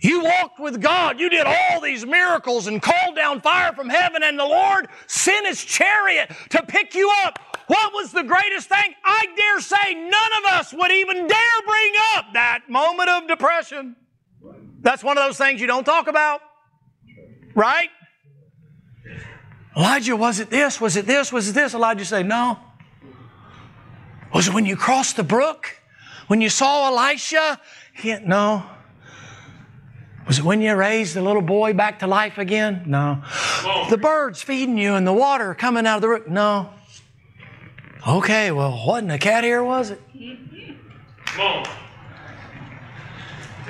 you walked with God, you did all these miracles and called down fire from heaven, and the Lord sent his chariot to pick you up. What was the greatest thing? I dare say none of us would even dare bring up that moment of depression. That's one of those things you don't talk about, right? Elijah, was it this? Was it this? Was it this? Elijah said, No. Was it when you crossed the brook? When you saw Elisha? He, no. Was it when you raised the little boy back to life again? No. The birds feeding you and the water coming out of the brook? No. Okay, well, wasn't a cat here, was it?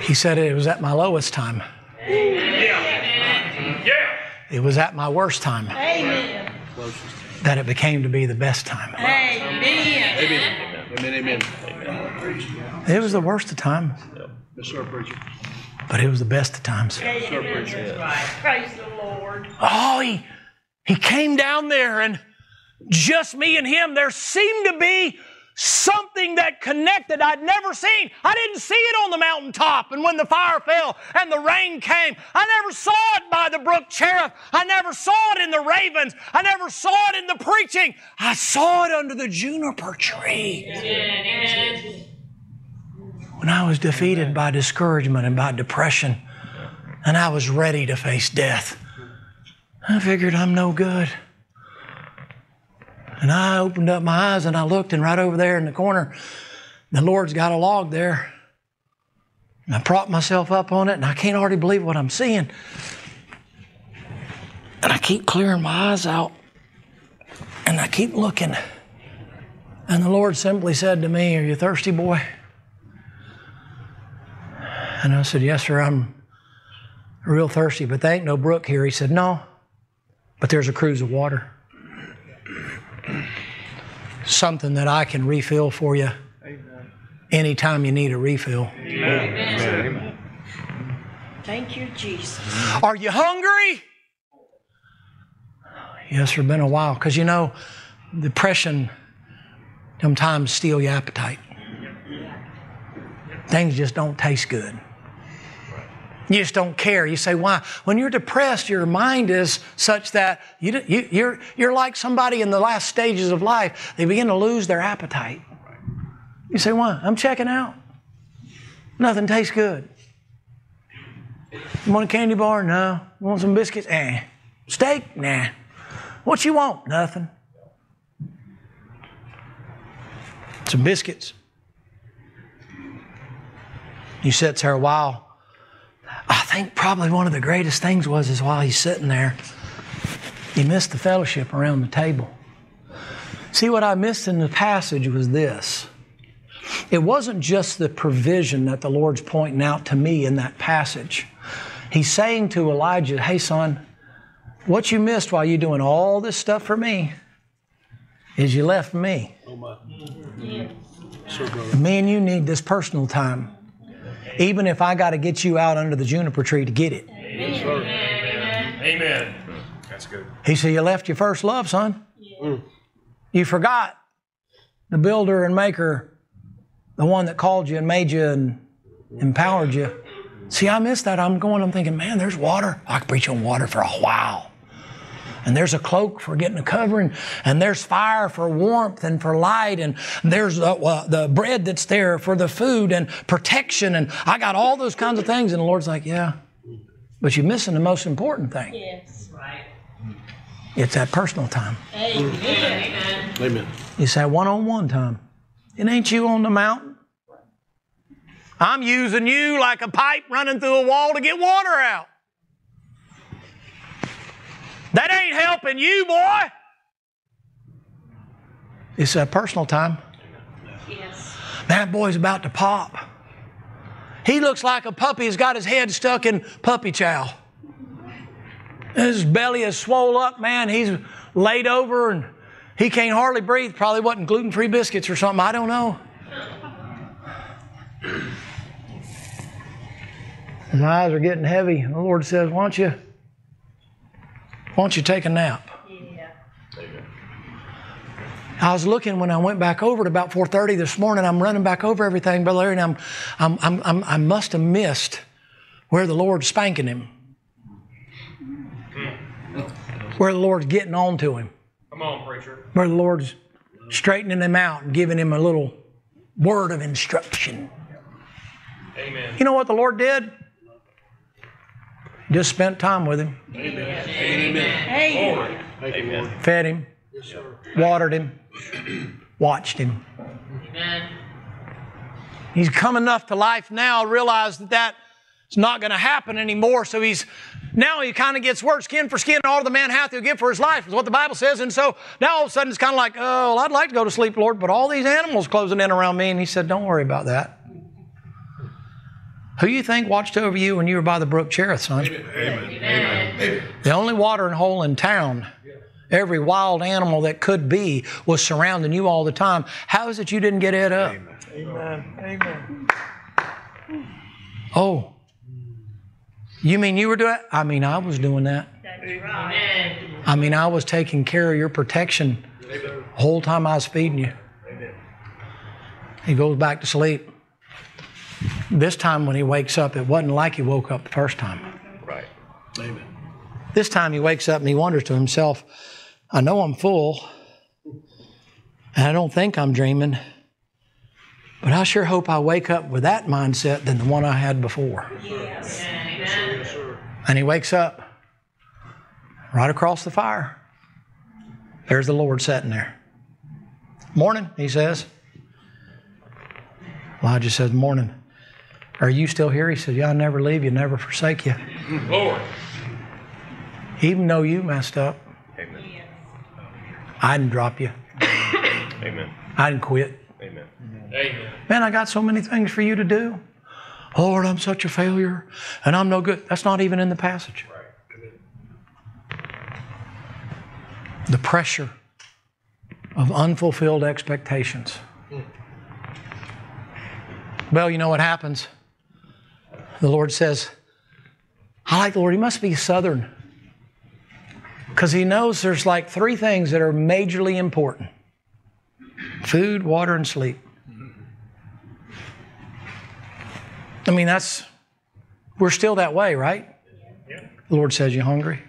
He said it was at my lowest time. Yeah. Yeah. It was at my worst time Amen. that it became to be the best time. Amen. Amen, amen. It was the worst of times, Yes, sir, preacher. but it was the best of times. Amen. That's right. Praise the Lord. Oh, he, he came down there and just me and him, there seemed to be something that connected I'd never seen. I didn't see it on the mountaintop. And when the fire fell and the rain came, I never saw it by the brook Cherith. I never saw it in the ravens. I never saw it in the preaching. I saw it under the juniper tree. When I was defeated by discouragement and by depression, and I was ready to face death. I figured I'm no good. And I opened up my eyes and I looked, and right over there in the corner, the Lord's got a log there. And I propped myself up on it, and I can't hardly believe what I'm seeing. And I keep clearing my eyes out, and I keep looking. And the Lord simply said to me, Are you thirsty, boy? And I said, Yes, sir, I'm real thirsty, but there ain't no brook here. He said, No, but there's a cruse of water. Something that I can refill for you anytime you need a refill. Thank you, Jesus. Are you hungry? Yes, sir, been a while. Because you know, depression sometimes steal your appetite. Things just don't taste good. You just don't care. You say, why? When you're depressed, your mind is such that you, you, you're, you're like somebody in the last stages of life. They begin to lose their appetite. You say, why? I'm checking out. Nothing tastes good. You want a candy bar? No. You want some biscuits? Eh. Steak? Nah. What you want? Nothing. Some biscuits. You sit there a while. I think probably one of the greatest things was is while he's sitting there, he missed the fellowship around the table. See, what I missed in the passage was this. It wasn't just the provision that the Lord's pointing out to me in that passage. He's saying to Elijah, Hey, son, what you missed while you're doing all this stuff for me is you left me. Oh, me and you need this personal time. Even if I got to get you out under the juniper tree to get it. Amen. Amen. That's good. He said, You left your first love, son. You forgot the builder and maker, the one that called you and made you and empowered you. See, I missed that. I'm going, I'm thinking, man, there's water. I could preach on water for a while. And there's a cloak for getting a covering, and there's fire for warmth and for light, and there's uh, uh, the bread that's there for the food and protection, and I got all those kinds of things. And the Lord's like, yeah, but you're missing the most important thing. Yes. Right. It's that personal time. Amen. Amen. It's that one on one time. It ain't you on the mountain. I'm using you like a pipe running through a wall to get water out. That ain't helping you, boy. It's a personal time. Yes. That boy's about to pop. He looks like a puppy who's got his head stuck in puppy chow. His belly is swole up, man. He's laid over and he can't hardly breathe. Probably wasn't gluten free biscuits or something. I don't know. His eyes are getting heavy. The Lord says, Why don't you, why don't you take a nap? Yeah. I was looking when I went back over at about 4:30 this morning. I'm running back over everything, Brother Larry, and I'm, I'm, I'm, I'm, I must have missed where the Lord's spanking him, where the Lord's getting on to him, Come on, preacher. where the Lord's straightening him out and giving him a little word of instruction. Amen. You know what the Lord did? Just spent time with him, Amen. Amen. fed him, watered him, watched him. Amen. He's come enough to life now, realize that that's not going to happen anymore. So he's now he kind of gets worse, skin for skin, all the man hath to give for his life, is what the Bible says. And so now all of a sudden it's kind of like, oh, well, I'd like to go to sleep, Lord, but all these animals closing in around me. And he said, don't worry about that. Who you think watched over you when you were by the brook Cherith, son? Amen. The only watering hole in town. Every wild animal that could be was surrounding you all the time. How is it you didn't get it up? Amen. Amen. Oh, you mean you were doing? I mean, I was doing that. Right. Amen. I mean, I was taking care of your protection the whole time I was feeding you. He goes back to sleep. This time when he wakes up, it wasn't like he woke up the first time. Right. Amen. This time he wakes up and he wonders to himself, I know I'm full, and I don't think I'm dreaming, But I sure hope I wake up with that mindset than the one I had before. Amen. And he wakes up right across the fire. There's the Lord sitting there. Morning, he says. Elijah says, Morning. Are you still here? He said, Yeah, I'll never leave you, never forsake you. Lord. Even though you messed up, Amen. I didn't drop you. Amen. I didn't quit. Amen. Amen. Man, I got so many things for you to do. Lord, I'm such a failure and I'm no good. That's not even in the passage. The pressure of unfulfilled expectations. Hmm. Well, you know what happens? The Lord says, I like the Lord. He must be Southern. Because he knows there's like three things that are majorly important food, water, and sleep. I mean, that's, we're still that way, right? The Lord says, You hungry?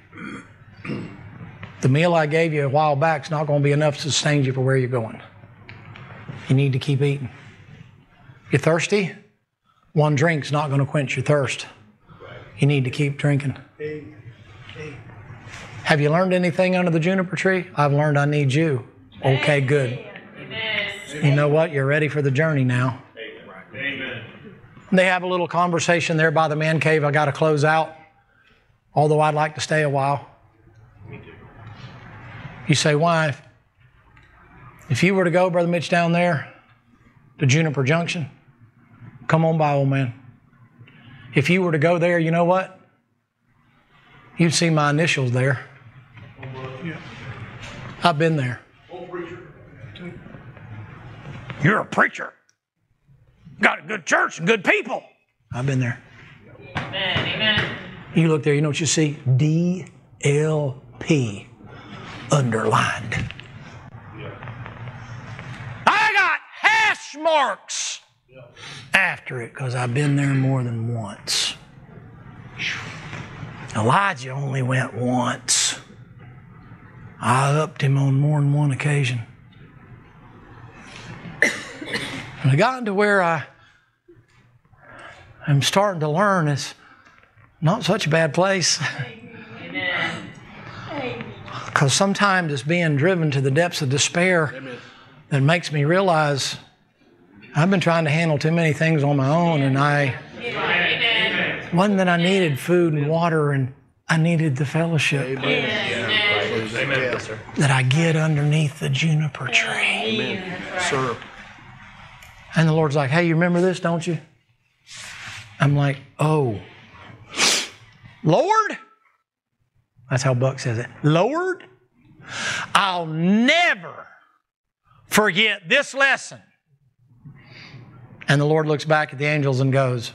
The meal I gave you a while back is not going to be enough to sustain you for where you're going. You need to keep eating. You thirsty? One drink's not going to quench your thirst. You need to keep drinking. Have you learned anything under the juniper tree? I've learned I need you. Okay, good. You know what? You're ready for the journey now. They have a little conversation there by the man cave. I got to close out, although I'd like to stay a while. You say, why? If you were to go, Brother Mitch, down there to Juniper Junction, come on by, old man. If you were to go there, you know what? You'd see my initials there. I've been there. You're a preacher. Got a good church and good people. I've been there. Amen. Amen. You look there, you know what you see? DLP underlined. Yeah. I got hash marks after it because I've been there more than once. Elijah only went once. I upped him on more than one occasion. And I got into where I am starting to learn it's not such a bad place. Because sometimes it's being driven to the depths of despair that makes me realize I've been trying to handle too many things on my own, and I Amen. wasn't that I needed food and water, and I needed the fellowship Amen. That I get underneath the juniper tree. Sir. And the Lord's like, "Hey, you remember this, don't you?" I'm like, "Oh, Lord." That's how Buck says it. Lord, I'll never forget this lesson. And the Lord looks back at the angels and goes,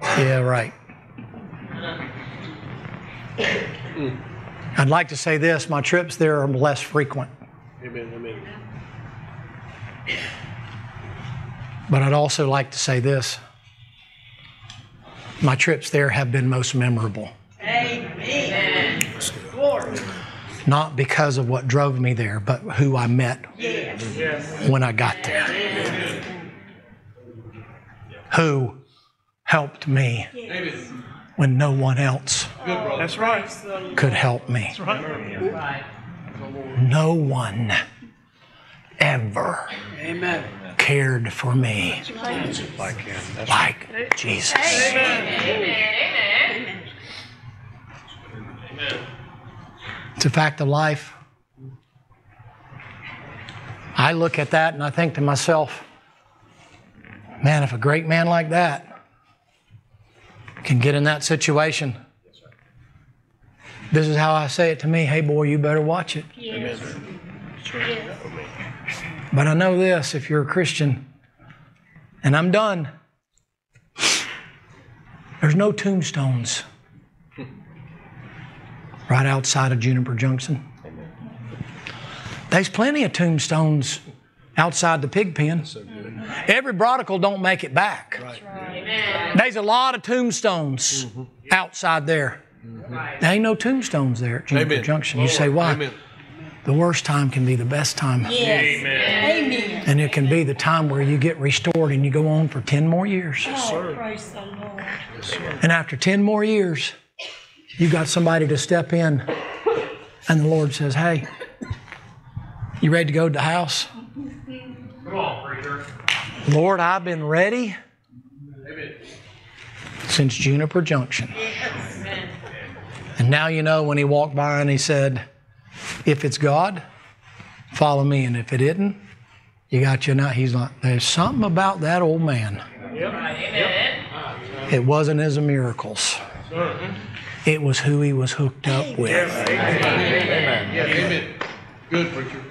Yeah, right. I'd like to say this my trips there are less frequent, Amen. Amen. but I'd also like to say this my trips there have been most memorable. Amen. Not because of what drove me there, but who I met when I got there. Who helped me when no one else That's right. could help me. Right. No one ever cared for me like Jesus. Amen. Amen. It's a fact of life. I look at that and I think to myself, man, if a great man like that can get in that situation, this is how I say it to me hey, boy, you better watch it. Yes. But I know this if you're a Christian, and I'm done, there's no tombstones right outside of Juniper Junction. There's plenty of tombstones outside the pig pen. Every prodigal don't make it back. Amen. There's a lot of tombstones mm-hmm. outside there. Mm-hmm. There ain't no tombstones there at Juniper Amen. Junction. You say, why? Amen. The worst time can be the best time. Amen. Amen. And it can be the time where you get restored and you go on for 10 more years. Oh, praise the Lord. And after 10 more years, you got somebody to step in, and the Lord says, Hey, you ready to go to the house? Come on, preacher. Lord, I've been ready Amen. since Juniper Junction. Amen. And now you know when he walked by and he said, If it's God, follow me. And if it isn't, you got you now. He's like, There's something about that old man. Amen. It wasn't his miracles, it was who he was hooked up with. Yeah, amen. Good preacher.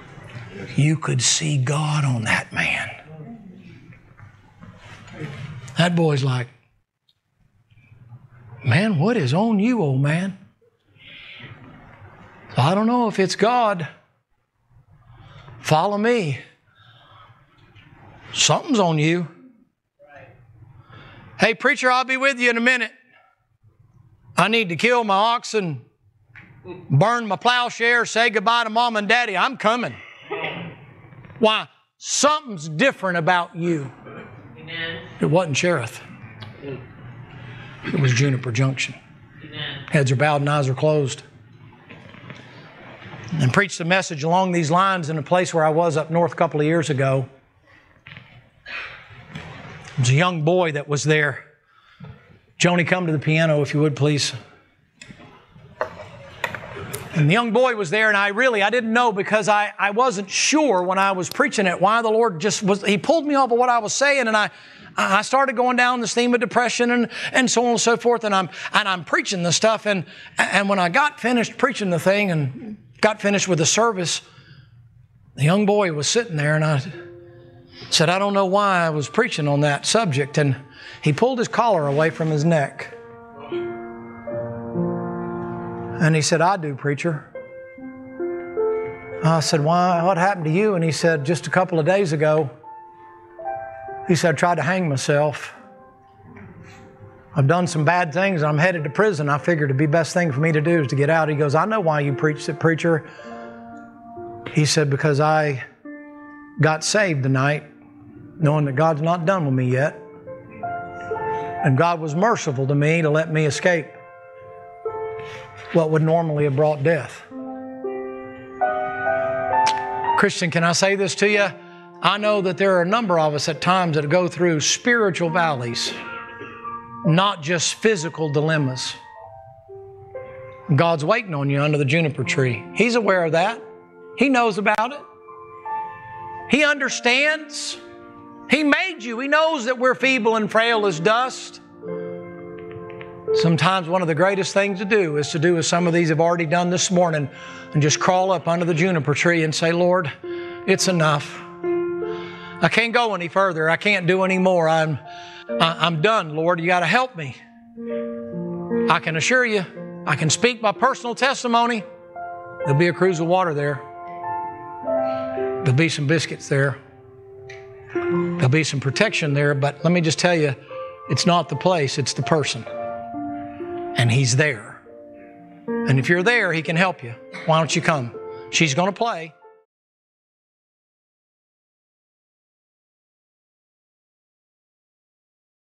You could see God on that man. That boy's like, Man, what is on you, old man? I don't know if it's God. Follow me. Something's on you. Hey, preacher, I'll be with you in a minute. I need to kill my oxen, burn my plowshare, say goodbye to mom and daddy. I'm coming. Why? Something's different about you. Amen. It wasn't Cherith. It was Juniper Junction. Amen. Heads are bowed and eyes are closed. And preached a message along these lines in a place where I was up north a couple of years ago. There was a young boy that was there. Joni, come to the piano if you would, please. And the young boy was there, and I really I didn't know because I, I wasn't sure when I was preaching it why the Lord just was He pulled me off of what I was saying, and I I started going down this theme of depression and, and so on and so forth, and I'm and I'm preaching the stuff, and and when I got finished preaching the thing and got finished with the service, the young boy was sitting there, and I said, I don't know why I was preaching on that subject, and he pulled his collar away from his neck. And he said, I do, preacher. I said, Why? What happened to you? And he said, Just a couple of days ago, he said, I tried to hang myself. I've done some bad things. I'm headed to prison. I figured it'd be best thing for me to do is to get out. He goes, I know why you preached it, preacher. He said, Because I got saved tonight, knowing that God's not done with me yet. And God was merciful to me to let me escape what would normally have brought death. Christian, can I say this to you? I know that there are a number of us at times that go through spiritual valleys, not just physical dilemmas. God's waiting on you under the juniper tree. He's aware of that. He knows about it. He understands. He made you. He knows that we're feeble and frail as dust. Sometimes one of the greatest things to do is to do as some of these have already done this morning and just crawl up under the juniper tree and say, Lord, it's enough. I can't go any further. I can't do any more. I'm, I'm done, Lord. You got to help me. I can assure you, I can speak my personal testimony. There'll be a cruse of water there. There'll be some biscuits there. There'll be some protection there, but let me just tell you, it's not the place, it's the person. And He's there. And if you're there, He can help you. Why don't you come? She's going to play.